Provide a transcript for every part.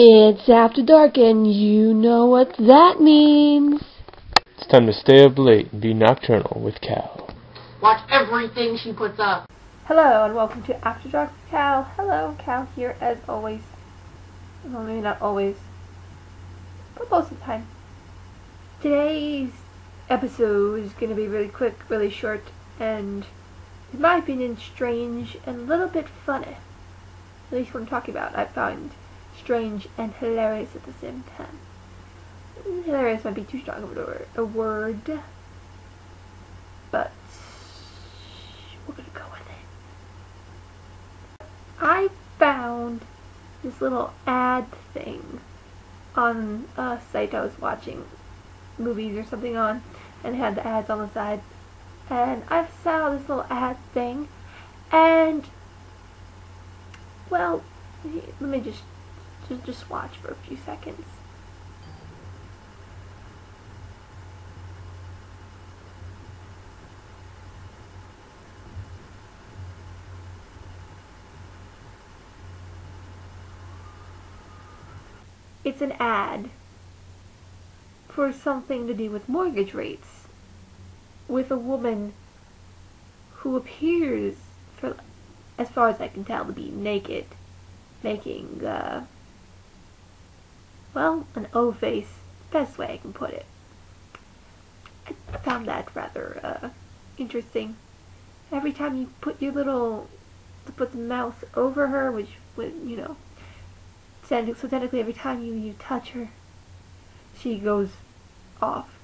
It's after dark and you know what that means. It's time to stay up late and be nocturnal with Kal. Watch everything she puts up. Hello and welcome to After Dark with Kal. Hello, Kal here as always. Well, maybe not always, but most of the time. Today's episode is going to be really quick, really short, and in my opinion, strange and a little bit funny. At least what I'm talking about, I found strange and hilarious at the same time. Hilarious might be too strong of a word, but we're gonna go with it. I found this little ad thing on a site I was watching movies or something on, and had the ads on the side. And I saw this little ad thing, and well, let me just just, watch for a few seconds. It's an ad for something to do with mortgage rates with a woman who appears, for as far as I can tell, to be naked, making, uh, well, an O face, best way I can put it. I found that rather, uh, interesting. Every time you put your little, to put the mouse over her, which would, you know, so technically every time you, you touch her, she goes off.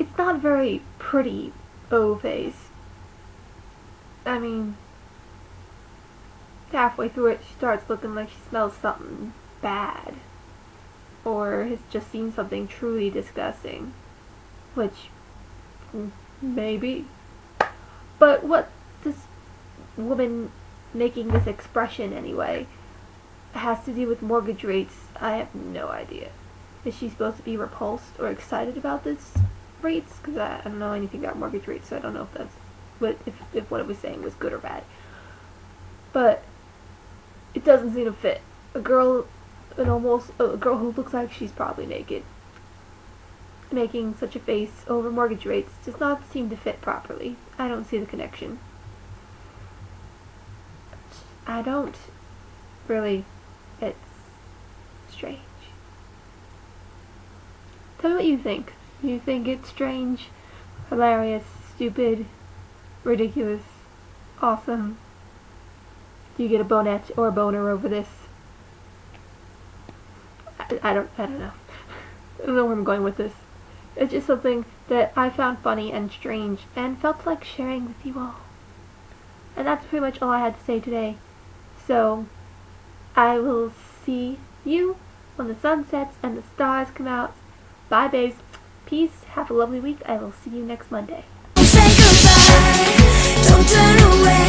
It's not very pretty O face. I mean, halfway through it, she starts looking like she smells something bad. Or has just seen something truly disgusting. Which, mm, maybe. But what this woman making this expression anyway has to do with mortgage rates, I have no idea. Is she supposed to be repulsed or excited about this rates? Because I, I, don't know anything about mortgage rates, so I don't know if that's what if, if what it was saying was good or bad. But it doesn't seem to fit. A girl, an almost a girl who looks like she's probably naked, making such a face over mortgage rates does not seem to fit properly. I don't see the connection. I don't really. It's strange. Tell me what you think. You think it's strange, hilarious, stupid, ridiculous, awesome? You get a bonnet or a boner over this? I, I don't. I don't know. I don't know where I'm going with this. It's just something that I found funny and strange and felt like sharing with you all. And that's pretty much all I had to say today. So, I will see you when the sun sets and the stars come out. Bye, babes. Peace. Have a lovely week. I will see you next Monday. Say goodbye. Don't turn away.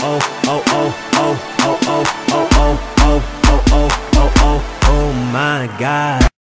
oh, oh, oh.